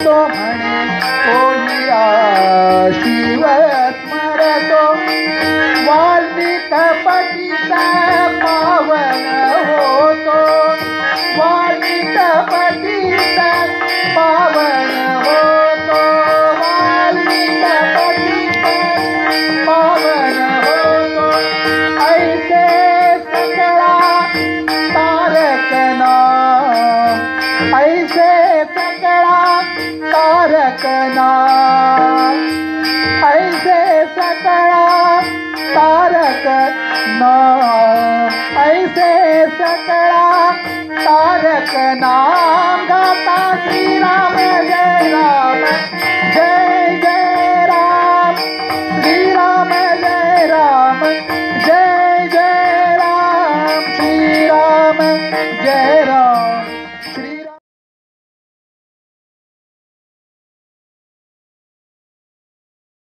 तो म्हणे कोणिया शिव स्मरतो वाल्मिक पतीचा पावन होतो। वाल्मिक पतीचा पावन होतो। वाल्मिक पतीचा पावन होतो। ऐसे सकळा तारक नाम, ऐसे सकळा का रखना ऐसे सकड़ा तारक रखना ऐसे सकड़ा तारक नाम। गाता श्री राम जय राम, जय जय राम। श्री राम जय राम, जय जय राम। श्री राम जय